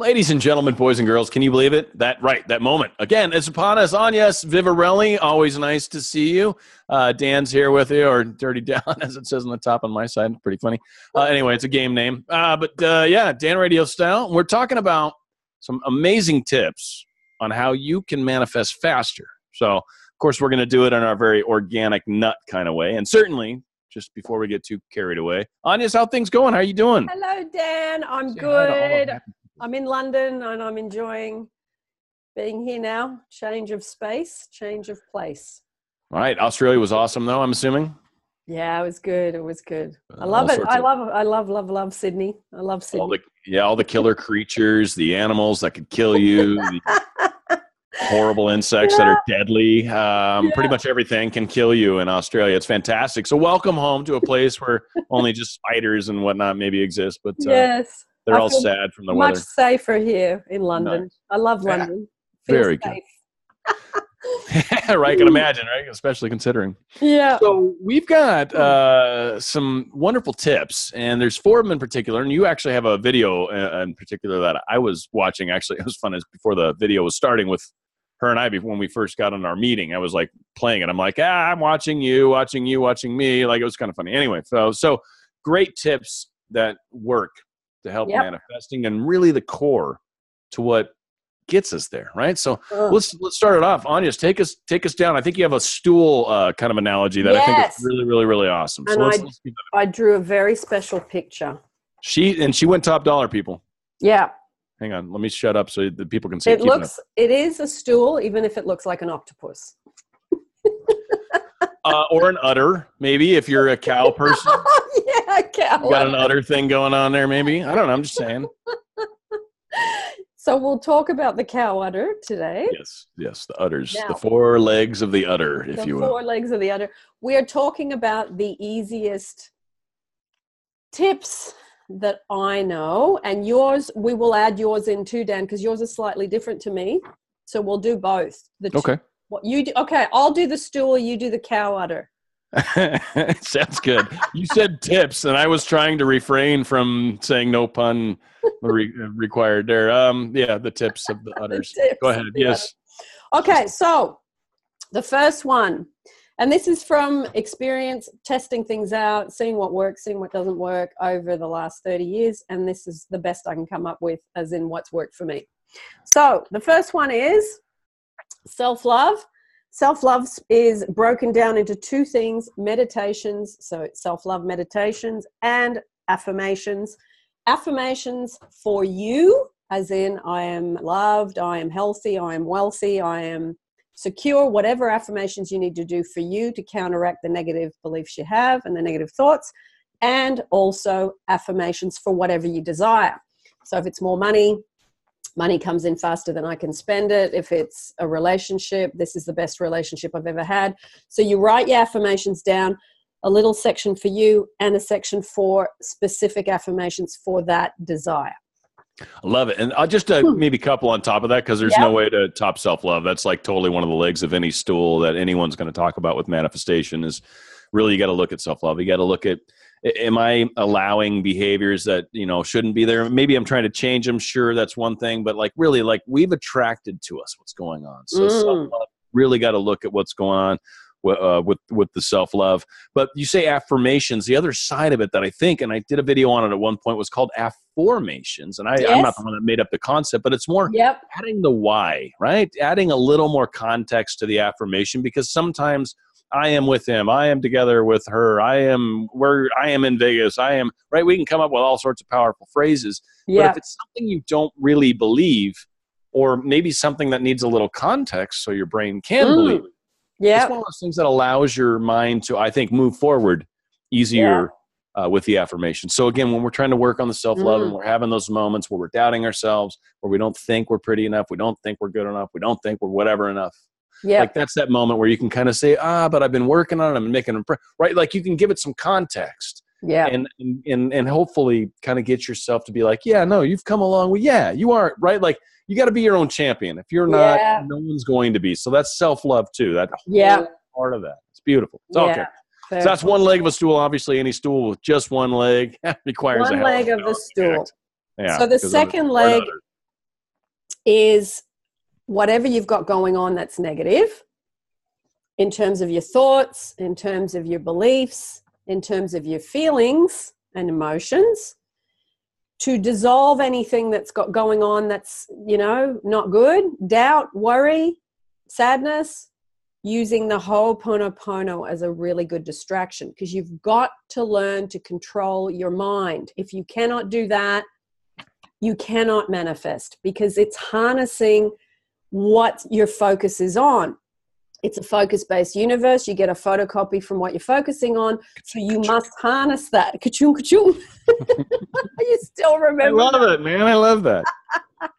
Ladies and gentlemen, boys and girls, can you believe it? That right, that moment again is upon us. Agnes Vivarelli, always nice to see you. Uh, Dan's here with you, or Dirty Dan, as it says on the top on my side. Pretty funny. Uh, anyway, it's a game name. Uh, but uh, yeah, Dan RadioStyle. We're talking about some amazing tips on how you can manifest faster. So, of course, we're going to do it in our very organic nut kind of way, and certainly just before we get too carried away. Agnes, how things going? How are you doing? Hello, Dan. I'm Say hi to all of good. I'm in London and I'm enjoying being here now. Change of space, change of place. All right, Australia was awesome, though. I'm assuming. Yeah, it was good. It was good. I Uh, love it. I love I love love love Sydney. I love Sydney. All the yeah, all the killer creatures, the animals that could kill you, horrible insects that are deadly. Um, Pretty much everything can kill you in Australia. It's fantastic. So welcome home to a place where only just spiders and whatnot maybe exist, but uh, yes. They're I all sad from the Much weather. Much safer here in London. I love London. Feels Very good. safe. right, can imagine, right? Especially considering. Yeah. So we've got uh, some wonderful tips, and there's four of them in particular. And you actually have a video uh, in particular that I was watching. Actually, it was fun as before the video was starting with her and I. Before when we first got on our meeting, I was like playing it. I'm like, ah, I'm watching you, watching you, watching me. Like it was kind of funny. Anyway, so so great tips that work to help Yep. manifesting, and really the core to what gets us there, right? So Ugh. let's let's start it off. Agnes take us take us down. I think you have a stool uh, kind of analogy that I think is really really really awesome. So let's, I- let's. I drew a very special picture. She and she went top dollar. People, Yeah. hang on. Let me shut up so the people can see. It looks it is a stool, even if it looks like an octopus. uh, or an udder, maybe if you're a cow person. cow. You got an udder thing going on there, maybe. I don't know. I'm just saying. So we'll talk about the cow udder today. Yes, yes. The udders, the four legs of the udder, if the you will. four legs of the udder. We are talking about the easiest tips that I know, and yours. We will add yours in too, Dan, because yours is slightly different to me. So we'll do both. The two- Okay. What you do? Okay, I'll do the stool. You do the cow udder. Sounds good. You said tips, and I was trying to refrain from saying no pun re- required there. Um, yeah, the tips of the udders. Go ahead. Yes. Okay, so the first one, and this is from experience, testing things out, seeing what works, seeing what doesn't work over the last 30 years, and this is the best I can come up with, as in what's worked for me. So the first one is self love. Self love is broken down into two things meditations, so self love meditations, and affirmations. Affirmations for you, as in, I am loved, I am healthy, I am wealthy, I am secure, whatever affirmations you need to do for you to counteract the negative beliefs you have and the negative thoughts, and also affirmations for whatever you desire. So if it's more money, money comes in faster than I can spend it. If it's a relationship, this is the best relationship I've ever had. So you write your affirmations down, a little section for you and a section for specific affirmations for that desire. I love it. And I'll just uh, maybe couple on top of that because there's no way to top self love. That's like totally one of the legs of any stool that anyone's going to talk about with manifestation is really you got to look at self love. You got to look at a- am I allowing behaviors that you know shouldn't be there? Maybe I'm trying to change them. Sure, that's one thing, but like really, like we've attracted to us what's going on. So Mm. really got to look at what's going on uh, with with the self love. But you say affirmations. The other side of it that I think, and I did a video on it at one point, was called affirmations. And I, I'm not the one that made up the concept, but it's more Yep. adding the why, right? Adding a little more context to the affirmation because sometimes I am with him, I am together with her, I am where I am in Vegas, I am right. We can come up with all sorts of powerful phrases, but Yeah. if it's something you don't really believe, or maybe something that needs a little context so your brain can Mm. believe it, Yeah. it's one of those things that allows your mind to, I think, move forward easier uh, with the affirmation. So again, when we're trying to work on the self love and Mm. we're having those moments where we're doubting ourselves, where we don't think we're pretty enough, we don't think we're good enough, we don't think we're whatever enough. Yeah. Like that's that moment where you can kind of say, ah, but I've been working on it, I'm making impre-, right. Like you can give it some context yeah. and and and, hopefully kind of get yourself to be like, yeah, no, you've come along. Well, yeah, you are right. Like you got to be your own champion. If you're not, Yeah. no one's going to be. So that's self love too. That whole Yeah. part of that. It's beautiful. It's yeah. okay. Fair So that's one leg of a stool. Obviously, any stool with just one leg requires a One leg a of the stool. Yeah. So the second leg- is whatever you've got going on that's negative in terms of your thoughts, in terms of your beliefs, in terms of your feelings and emotions, to dissolve anything that's got going on that's, you know, not good, doubt, worry, sadness, using the whole Ho'oponopono as a really good distraction because you've got to learn to control your mind. If you cannot do that, you cannot manifest because it's harnessing what your focus is on it's a focus based universe. You get a photocopy from what you're focusing on. So you must harness that. Ka-choom, ka-choom. you still remember. I love that? it, man. I love that.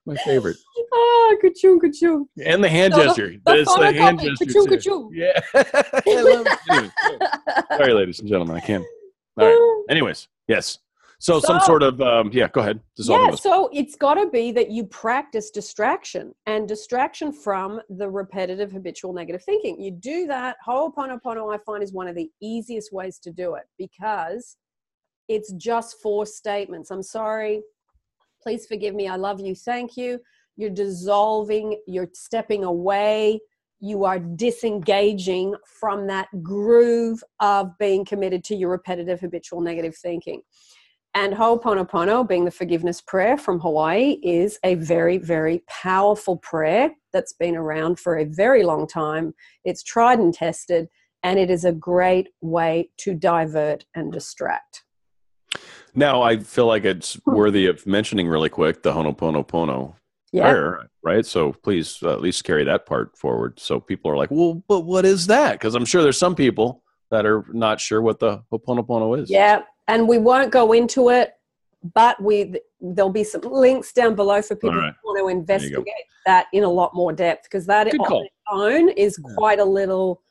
My favorite. Ah, ka-choom, ka-choom. And the hand so gesture. The, the, the hand gesture. Ka-choom, ka-choom. Yeah. I love it. Sorry, ladies and gentlemen. I can't. All right. Anyways, yes. So, so, some sort of um, yeah. Go ahead. Yeah. So it's got to be that you practice distraction and distraction from the repetitive habitual negative thinking. You do that. Ho'oponopono, I find, is one of the easiest ways to do it because it's just four statements. I'm sorry. Please forgive me. I love you. Thank you. You're dissolving. You're stepping away. You are disengaging from that groove of being committed to your repetitive habitual negative thinking. And Ho'oponopono, being the forgiveness prayer from Hawaii, is a very, very powerful prayer that's been around for a very long time. It's tried and tested, and it is a great way to divert and distract. Now, I feel like it's hmm. worthy of mentioning really quick the Ho'oponopono yeah. prayer, right? So please uh, at least carry that part forward. So people are like, well, but what is that? Because I'm sure there's some people that are not sure what the Ho'oponopono is. Yeah, and we won't go into it but we there'll be some links down below for people right. who want to investigate that in a lot more depth because that Good on call. its own is yeah. quite a little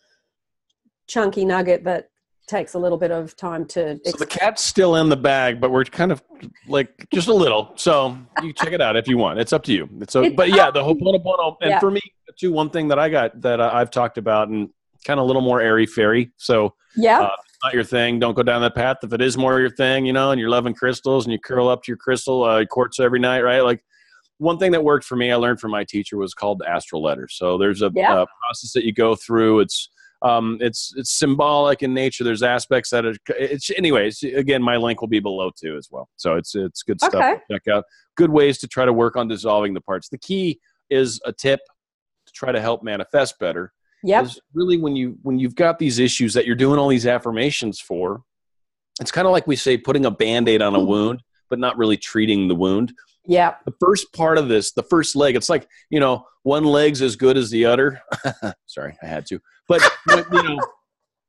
chunky nugget that takes a little bit of time to so the cat's still in the bag but we're kind of like just a little so you check it out if you want it's up to you so it's but yeah the ho'oponopono and yeah. for me too one thing that i got that i've talked about and kind of a little more airy fairy so yeah uh, not your thing, don't go down that path. If it is more your thing, you know, and you're loving crystals and you curl up to your crystal uh, quartz every night, right? Like one thing that worked for me, I learned from my teacher was called the astral letter. So there's a, yeah. a process that you go through. It's um, it's it's symbolic in nature. There's aspects that are it's anyways. Again, my link will be below too as well. So it's it's good stuff okay. to check out. Good ways to try to work on dissolving the parts. The key is a tip to try to help manifest better yeah really when you when you've got these issues that you're doing all these affirmations for it's kind of like we say putting a band-aid on a mm-hmm. wound but not really treating the wound. Yeah the first part of this the first leg it's like you know one leg's as good as the other. Sorry i had to. But, but you know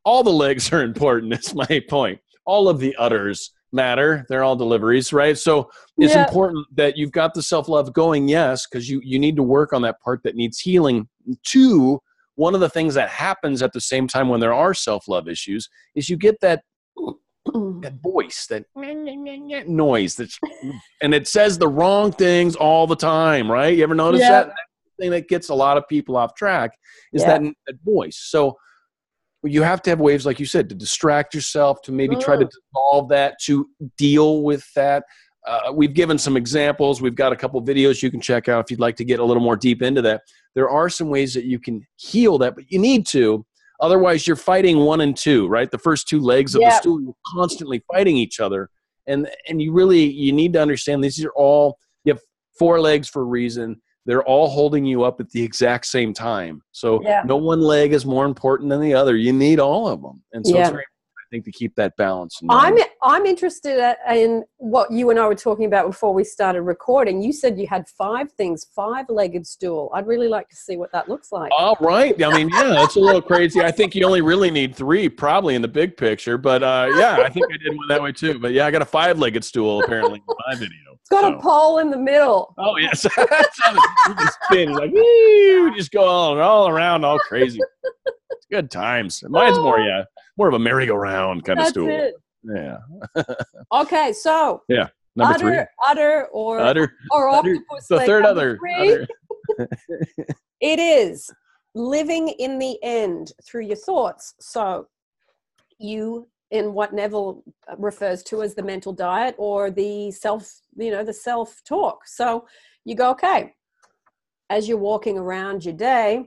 all the legs are important is my point. All of the udders matter. They're all deliveries right? So it's yeah. important that you've got the self-love going yes because you you need to work on that part that needs healing two one of the things that happens at the same time when there are self-love issues is you get that that voice that noise that's and it says the wrong things all the time right you ever notice yeah. that? that thing that gets a lot of people off track is yeah. that, that voice so you have to have waves like you said to distract yourself to maybe try to mm. dissolve that to deal with that uh, we've given some examples. We've got a couple videos you can check out if you'd like to get a little more deep into that. There are some ways that you can heal that, but you need to. Otherwise, you're fighting one and two, right? The first two legs of the stool, you're constantly fighting each other, and and you really you need to understand these are all you have four legs for a reason. They're all holding you up at the exact same time. So yeah. no one leg is more important than the other. You need all of them, and so yeah. it's very think to keep that balance. I'm I'm interested in what you and I were talking about before we started recording. You said you had five things, five-legged stool. I'd really like to see what that looks like. All right. I mean, yeah, it's a little crazy. I think you only really need three, probably in the big picture. But uh, yeah, I think I did one that way too. But yeah, I got a five-legged stool apparently in my video. It's got so. a pole in the middle. Oh yes, you just spin. like woo, just go all, all around, all crazy. It's good times. Mine's more oh. yeah more of a merry-go-round kind That's of stool. It. Yeah. okay, so yeah, number udder, three. Udder or udder, or octopus. The third other. other. it is living in the end through your thoughts. So you in what Neville uh, refers to as the mental diet or the self, you know, the self talk. So you go, okay, as you're walking around your day,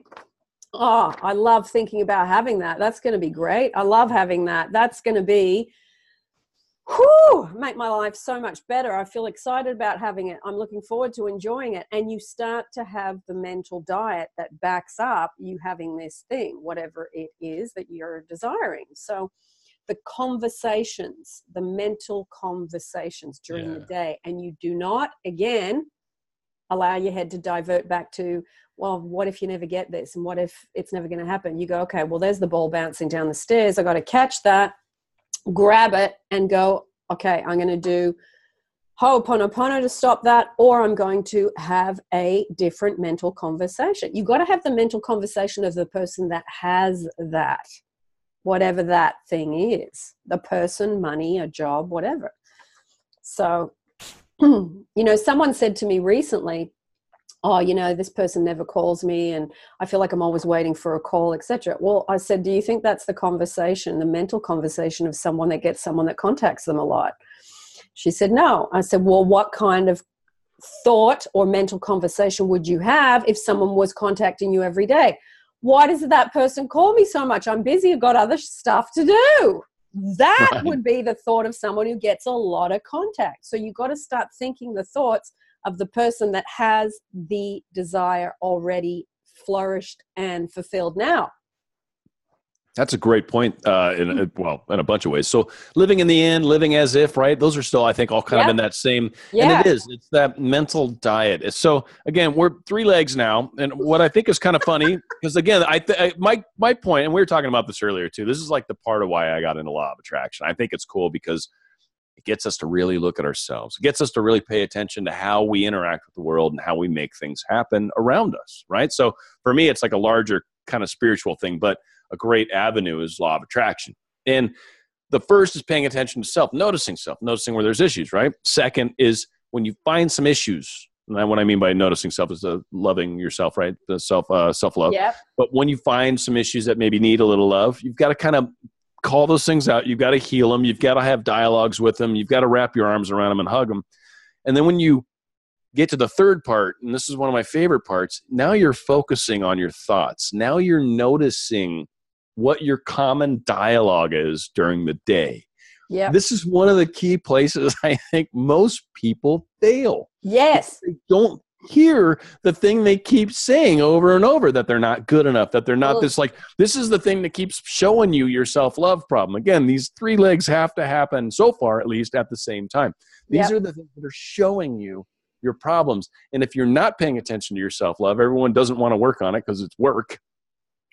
oh, I love thinking about having that. That's going to be great. I love having that. That's going to be whew, make my life so much better. I feel excited about having it. I'm looking forward to enjoying it. And you start to have the mental diet that backs up you having this thing, whatever it is that you're desiring. So the conversations, the mental conversations during yeah. the day, and you do not, again, allow your head to divert back to, well, what if you never get this? And what if it's never going to happen? You go, okay, well, there's the ball bouncing down the stairs. I got to catch that grab it and go, okay, I'm going to do Ho'oponopono to stop that, or I'm going to have a different mental conversation. You've got to have the mental conversation of the person that has that, whatever that thing is the person, money, a job, whatever. So, you know, someone said to me recently, oh you know this person never calls me and i feel like i'm always waiting for a call etc well i said do you think that's the conversation the mental conversation of someone that gets someone that contacts them a lot? She said no. I said well what kind of thought or mental conversation would you have if someone was contacting you every day? Why does that person call me so much? I'm busy i've got other stuff to do. That right. would be the thought of someone who gets a lot of contact. So you've got to start thinking the thoughts of the person that has the desire already flourished and fulfilled now. That's a great point. Uh, in a, well, in a bunch of ways. So living in the end, living as if, right? Those are still, I think, all kind of in that same. Yeah. And it is. It's that mental diet. So again, we're three legs now, and what I think is kind of funny because again, I, th- I my my point, and we were talking about this earlier too. This is like the part of why I got into law of attraction. I think it's cool because it gets us to really look at ourselves. It gets us to really pay attention to how we interact with the world and how we make things happen around us, right? So for me, it's like a larger kind of spiritual thing, but a great avenue is law of attraction. And the first is paying attention to self, noticing self, noticing where there's issues, right? Second is when you find some issues, and what I mean by noticing self is the loving yourself, right? The self uh, self love. Yep. But when you find some issues that maybe need a little love, you've got to kind of call those things out. You've got to heal them. You've got to have dialogues with them. You've got to wrap your arms around them and hug them. And then when you get to the third part, and this is one of my favorite parts, now you're focusing on your thoughts. Now you're noticing what your common dialogue is during the day. Yeah. This is one of the key places I think most people fail. Yes. They don't hear the thing they keep saying over and over that they're not good enough, that they're not this like this is the thing that keeps showing you your self-love problem. Again, these three legs have to happen so far at least at the same time. These yep. are the things that are showing you your problems. And if you're not paying attention to your self-love, everyone doesn't want to work on it because it's work.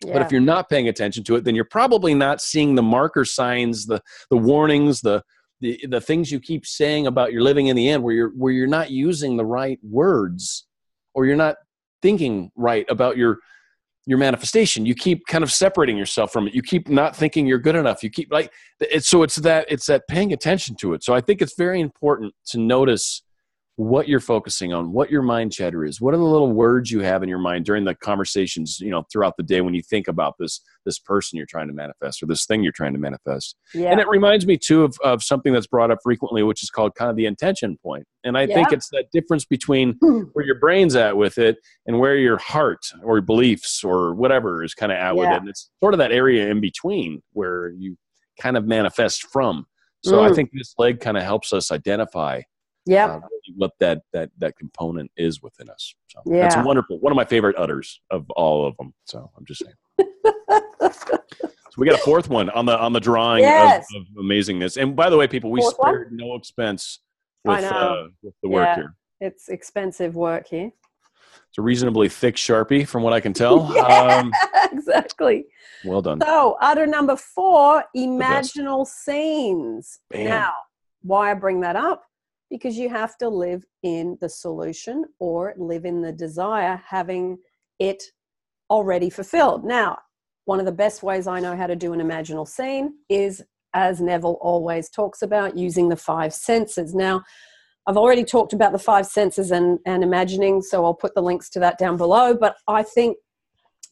Yeah. But if you're not paying attention to it, then you're probably not seeing the marker signs, the the warnings, the the, the things you keep saying about your living in the end where you're where you're not using the right words or you're not thinking right about your your manifestation. You keep kind of separating yourself from it. You keep not thinking you're good enough. You keep like it's so it's that it's that paying attention to it. So i think it's very important to notice what you're focusing on, what your mind chatter is, what are the little words you have in your mind during the conversations, you know, throughout the day when you think about this this person you're trying to manifest or this thing you're trying to manifest. Yeah. And it reminds me too of, of something that's brought up frequently, which is called kind of the intention point. And I yeah. think it's that difference between where your brain's at with it and where your heart or beliefs or whatever is kind of at yeah. with it. And it's sort of that area in between where you kind of manifest from. So mm. I think this leg kind of helps us identify yeah uh, what that that that component is within us. So yeah. that's wonderful. One of my favorite udders of all of them so i'm just saying. So we got a fourth one on the on the drawing yes. of, of, amazingness. And by the way people we fourth spared one? no expense with, uh, with the work yeah, here. It's expensive work here. It's a reasonably thick sharpie from what i can tell. Yeah, um, exactly. well done. So udder number four imaginal scenes. Bam. now why i bring that up because you have to live in the solution or live in the desire, having it already fulfilled. Now, one of the best ways I know how to do an imaginal scene is, as Neville always talks about, using the five senses. Now, I've already talked about the five senses and, and imagining, so I'll put the links to that down below. But I think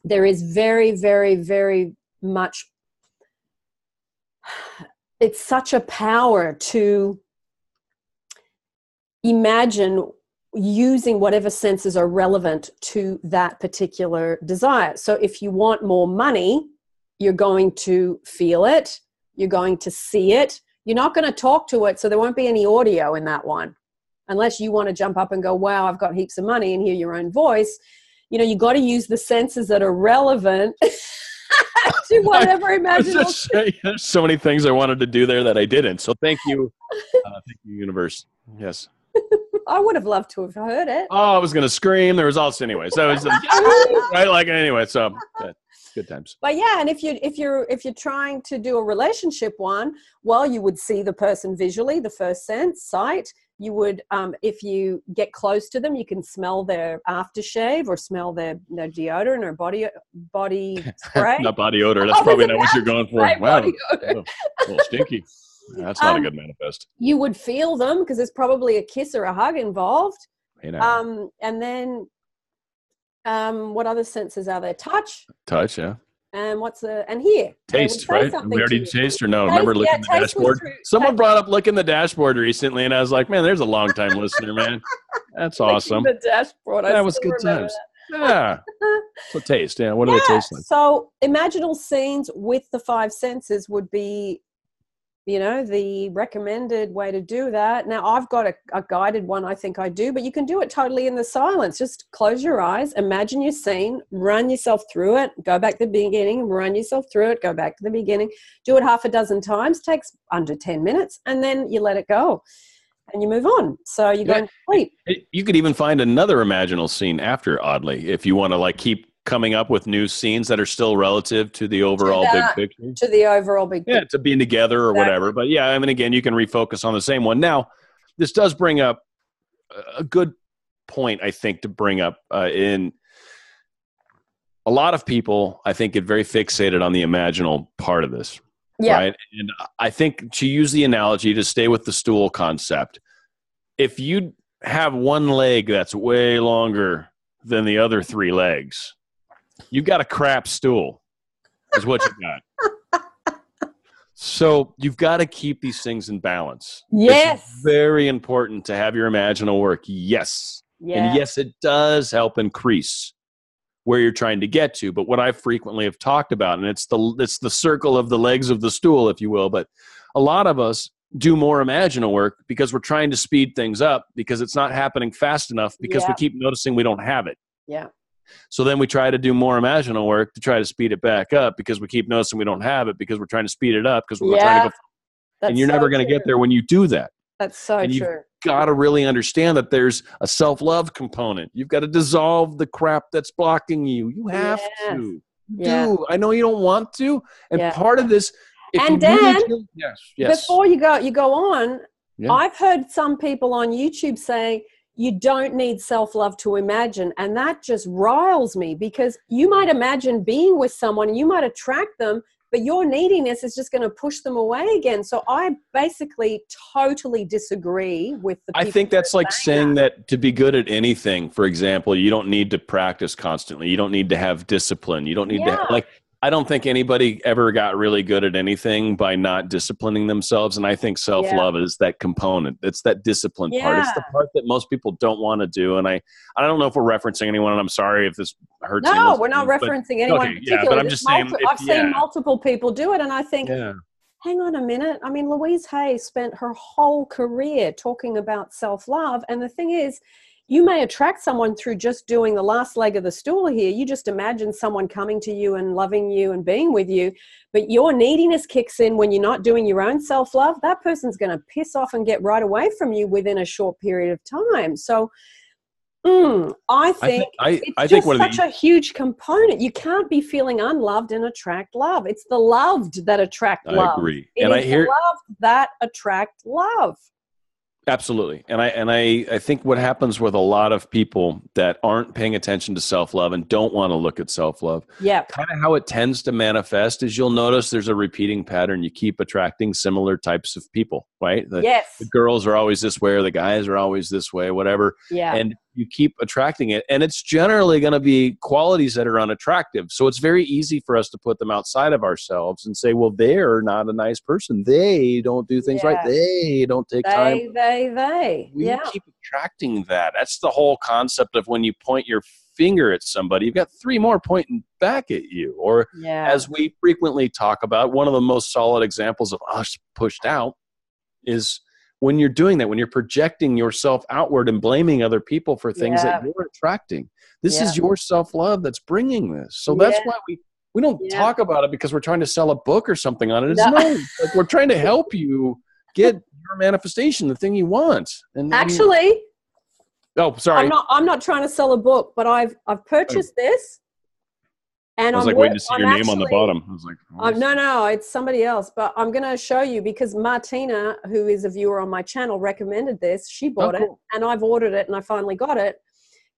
there is very, very, very much, it's such a power to imagine using whatever senses are relevant to that particular desire. So if you want more money, you're going to feel it, you're going to see it. You're not going to talk to it, so there won't be any audio in that one. Unless you want to jump up and go, wow, I've got heaps of money and hear your own voice. You know, you got to use the senses that are relevant to whatever imaginable. There's so many things I wanted to do there that I didn't. So thank you. Uh, thank you, universe. Yes. I would have loved to have heard it. Oh, I was going to scream. There was also anyway. So it was like, right, like anyway. So yeah, good times. But yeah, and if you if you're if you're trying to do a relationship one, well, you would see the person visually, the first sense, sight. You would, um, if you get close to them, you can smell their aftershave or smell their, their deodorant or body body spray. not body odor. That's Oh, probably not what you're going for. Wow, a little stinky. That's not Um, a good manifest. You would feel them because there's probably a kiss or a hug involved. You know. Um, and then, um, what other senses are there? Touch. Touch, yeah. And what's the and here Taste, right? We already to did you. taste or no? Taste, Remember licking yeah, the dashboard? Someone taste- brought up licking the dashboard recently, and I was like, man, there's a long time listener, man. That's awesome. The dashboard. I That was good times. that. Yeah. So taste, yeah. What do they taste like? So imaginal scenes with the five senses would be, you know, the recommended way to do that. Now I've got a, a guided one I think I do, but you can do it totally in the silence. Just close your eyes, imagine your scene, run yourself through it, go back to the beginning, run yourself through it, go back to the beginning, do it half a dozen times, takes under 10 minutes, and then you let it go. And you move on. So you go and sleep. You could even find another imaginal scene after, oddly, if you want to like keep coming up with new scenes that are still relative to the overall that. big picture. To the overall big Yeah, to being together or Exactly. whatever. But yeah, I mean, again, you can refocus on the same one. Now, this does bring up a good point, I think, to bring up uh, in a lot of people, I think, get very fixated on the imaginal part of this. yeah. Right. And I think to use the analogy to stay with the stool concept, if you have one leg that's way longer than the other three legs, you've got a crap stool, is what you got. so you've got to keep these things in balance. Yes. It's very important to have your imaginal work. Yes. Yeah. And yes, it does help increase where you're trying to get to. But what I frequently have talked about, and it's the it's the circle of the legs of the stool, if you will. But a lot of us do more imaginal work because we're trying to speed things up because it's not happening fast enough because we keep noticing we don't have it. Yeah. So then we try to do more imaginal work to try to speed it back up because we keep noticing we don't have it because we're trying to speed it up because we're trying to go. That's and you're so never going to get there when you do that That's so and true. got to really understand that there's a self love component. You've got to dissolve the crap that's blocking you. You have Yes. to. You Yeah. Do. I know you don't want to. And Yeah. part of this, And you really Dan, do- yes, yes. Before you go, you go on. Yeah. I've heard some people on YouTube say you don't need self love to imagine, and that just riles me because you might imagine being with someone and you might attract them, but your neediness is just going to push them away again. So I basically totally disagree with the. I think that's like saying that to be good at anything, for example, you don't need to practice constantly. You don't need to have discipline. You don't need Yeah. to, like, I don't think anybody ever got really good at anything by not disciplining themselves. And I think self love is that component. It's that discipline part. It's the part that most people don't want to do. And I, I don't know if we're referencing anyone, and I'm sorry if this hurts. No, we're not but- referencing anyone okay, in yeah, particular. but I'm just saying multi- if- I've yeah. seen multiple people do it, and I think Yeah. hang on a minute. I mean, Louise Hay spent her whole career talking about self love. And the thing is, you may attract someone through just doing the last leg of the stool here. You just imagine someone coming to you and loving you and being with you. But your neediness kicks in when you're not doing your own self love. That person's going to piss off and get right away from you within a short period of time. So, mm, I I think think, I, it's I just think such the, a huge component. You can't be feeling unloved and attract love. It's the loved that attract love. I agree. It and I hear, loved that attract love. Absolutely. And I and I, I think what happens with a lot of people that aren't paying attention to self-love and don't want to look at self-love, Yeah. kind of how it tends to manifest is you'll notice there's a repeating pattern. You keep attracting similar types of people, right? The, yes. the girls are always this way or the guys are always this way, whatever. Yeah. And you keep attracting it. And it's generally going to be qualities that are unattractive. So it's very easy for us to put them outside of ourselves and say well they're not a nice person. They don't do things right. They don't take time. They, they, they. we Yeah. keep attracting that. That's the whole concept of when you point your finger at somebody you've got three more pointing back at you. Or Yeah. as we frequently talk about, one of the most solid examples of us pushed out is when you're doing that, when you're projecting yourself outward and blaming other people for things that you're attracting. This is your self love that's bringing this. So that's Yeah. why we. We don't Yeah. talk about it because we're trying to sell a book or something on it. It's No. no, like we're trying to help you get your manifestation, the thing you want. And Actually, oh, sorry, I'm not. I'm not trying to sell a book, but I've I've purchased this, and I was like waiting to see I'm your name on the bottom. I was like, Uh, no, no, it's somebody else. But I'm going to show you because Martina, who is a viewer on my channel, recommended this. She bought it, Oh, cool. and I've ordered it, and I finally got it.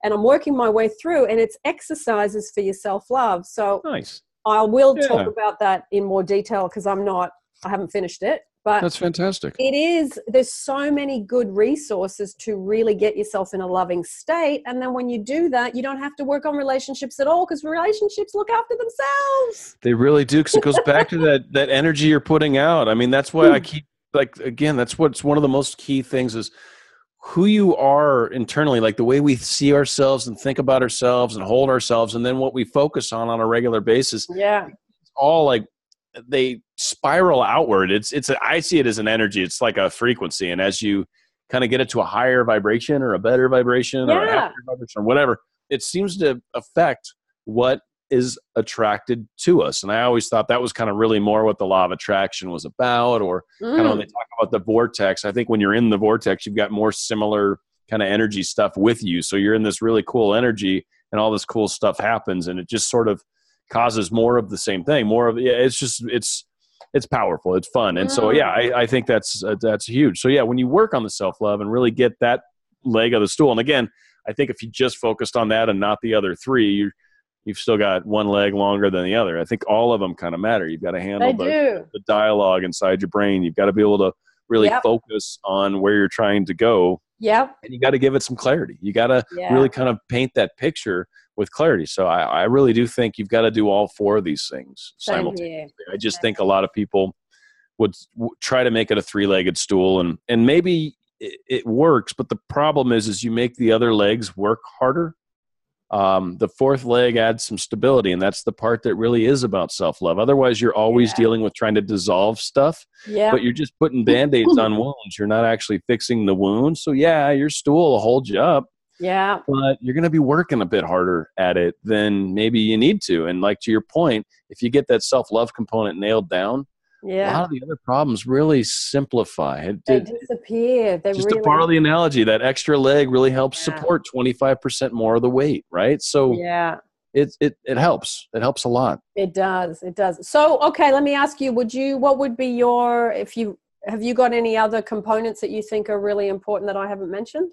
And I'm working my way through, and it's exercises for your self love. So nice. I will Yeah. talk about that in more detail because I'm not. I haven't finished it, but That's fantastic. it is there's so many good resources to really get yourself in a loving state and then when you do that you don't have to work on relationships at all because relationships look after themselves They really do, because it goes back to that that energy you're putting out. I mean, that's why I hmm. keep like again. That's what's one of the most key things is who you are internally, like the way we see ourselves and think about ourselves and hold ourselves, and then what we focus on on a regular basis. yeah All like they spiral outward. It's it's a, I see it as an energy. It's like a frequency, and as you kind of get it to a higher vibration or a better vibration or a happier vibration or whatever, it seems to affect what is attracted to us. And I always thought that was kind of really more what the law of attraction was about, or kind of when Mm. they talk about the vortex. I think when you're in the vortex, you've got more similar kind of energy stuff with you. So you're in this really cool energy, and all this cool stuff happens, and it just sort of causes more of the same thing. More of yeah, it's just it's it's powerful, it's fun, and so yeah, I, I think that's uh, that's huge. So yeah, when you work on the self love and really get that leg of the stool, and again, I think if you just focused on that and not the other three, you you've still got one leg longer than the other. I think all of them kind of matter. You've got to handle the, the dialogue inside your brain. You've got to be able to really Yep. focus on where you're trying to go, yep and you got to give it some clarity. You got to yeah really kind of paint that picture with clarity. So I, I really do think you've got to do all four of these things simultaneously. I just think a lot of people would w- try to make it a three-legged stool, and and maybe it, it works, but the problem is, is you make the other legs work harder. Um, the fourth leg adds some stability, and that's the part that really is about self-love. Otherwise, you're always Yeah. dealing with trying to dissolve stuff yeah. but you're just putting band-aids on wounds. You're not actually fixing the wound. So yeah your stool will hold you up yeah. but you're going to be working a bit harder at it than maybe you need to. And like to your point if you get that self-love component nailed down a lot of the other problems really simplify it, they it- disappear they just really to borrow the analogy that extra leg really helps Yeah. support 25% more of the weight right so yeah it, it it helps it helps a lot It does. It does. So, okay, let me ask you: Would you? What would be your? If you have you got any other components that you think are really important that I haven't mentioned?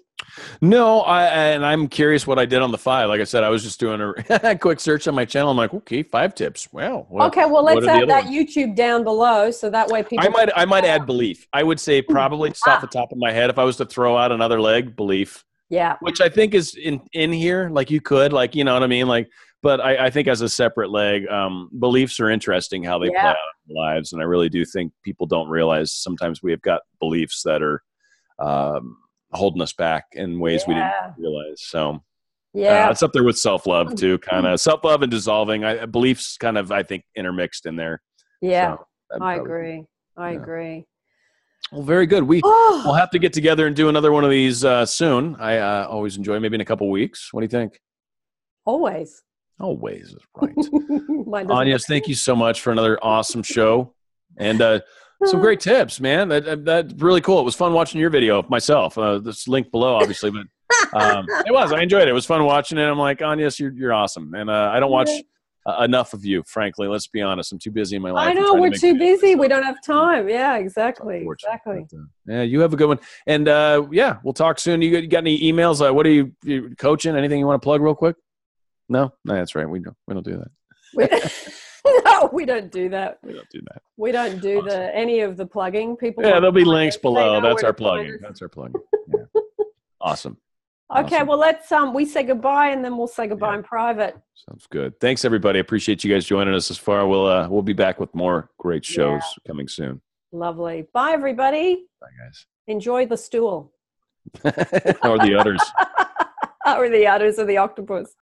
No, I and I'm curious what I did on the five. Like I said, I was just doing a quick search on my channel. I'm like, okay, five tips. Wow. what- okay, well, let's add that ones? YouTube down below, so that way people. I might I might add belief. I would say probably just off the top of my head, if I was to throw out another leg, belief, Yeah. which I think is in in here. Like you could, like you know what I mean, like. But I, I think as a separate leg, um, beliefs are interesting how they Yeah. play out lives, and I really do think people don't realize sometimes we have got beliefs that are um, holding us back in ways we didn't realize. So Yeah. Uh, it's up there with self love too, kind of self love and dissolving. I, beliefs kind of I think intermixed in there. yeah. So that'd I probably- agree. I yeah. agree. Well, very good. We Oh, we'll have to get together and do another one of these uh, soon. I uh, always enjoy. Maybe in a couple weeks. What do you think? always. Always is right. Mine doesn't- Agnes, thank you so much for another awesome show and uh, some great tips, man. That, that that's really cool. It was fun watching your video myself. Uh, this link below, obviously, but um, it was. I enjoyed it. It was fun watching it. I'm like, Agnes, you're you're awesome, and uh, I don't watch uh, enough of you. Frankly, let's be honest. I'm too busy in my life. I know we're make too busy. We don't have time. Yeah, exactly. Exactly. but, uh, yeah, you have a good one. And uh, yeah, we'll talk soon. You got, you got any emails? Uh, what are you, you coaching? Anything you want to plug real quick? No, no, that's right. We don't. We don't do that. We, no, we don't do that. We don't do that. We don't do Awesome. the any of the plugging. People. Yeah, there'll be links below. That's our plugging. That's our plugging. Yeah. awesome. Okay, Awesome. well let's um we say goodbye and then we'll say goodbye Yeah. in private. Sounds good. Thanks everybody. I appreciate you guys joining us this far. We'll uh, we'll be back with more great shows coming soon. Lovely. Bye everybody. Bye guys. Enjoy the stool. or the others. or the udders of the octopus.